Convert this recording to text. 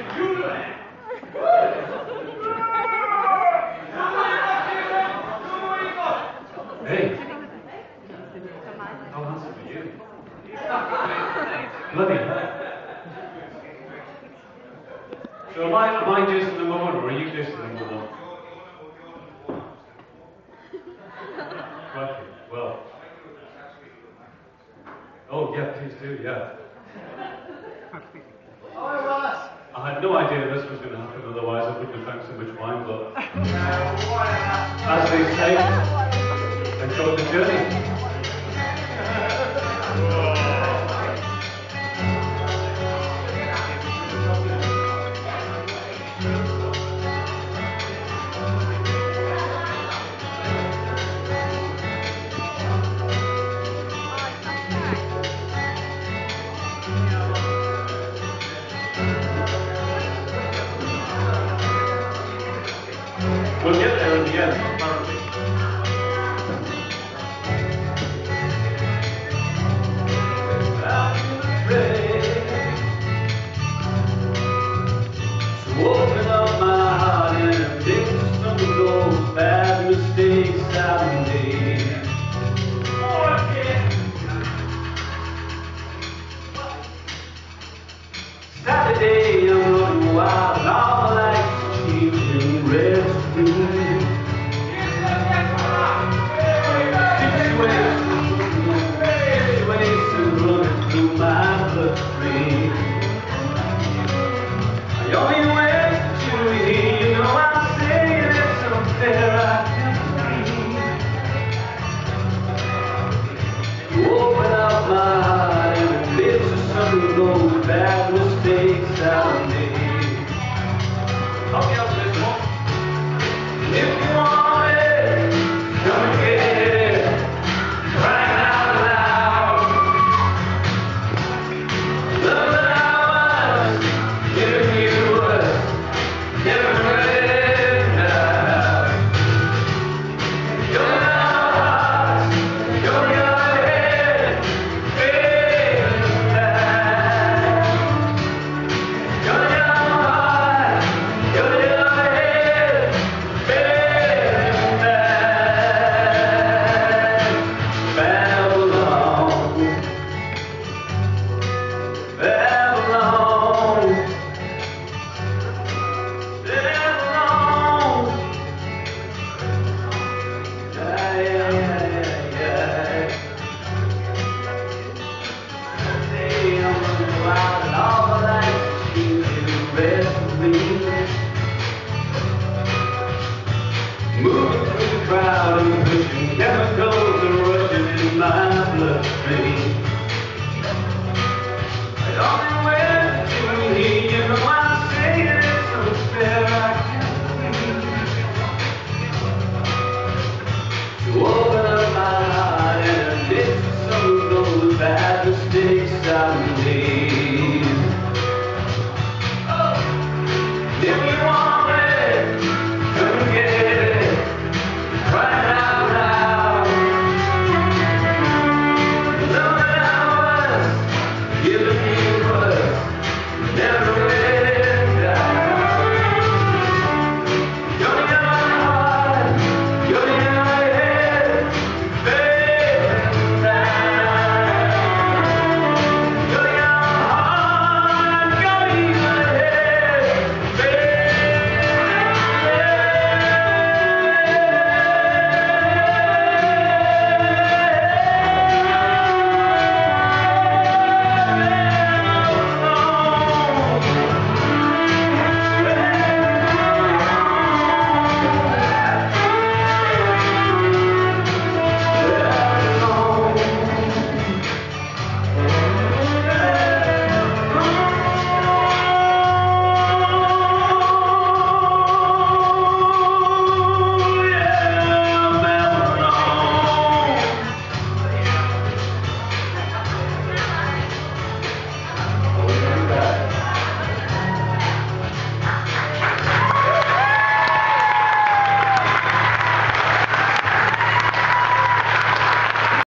Hey. How handsome are you? Bloody hell. So am I, am I Jason number one or are you Jason number one? Right. Well. Oh, yeah, please do, yeah. I had no idea this was going to happen, otherwise I wouldn't have drank so much wine, but as they say, enjoy the journey. We'll get there in the Never go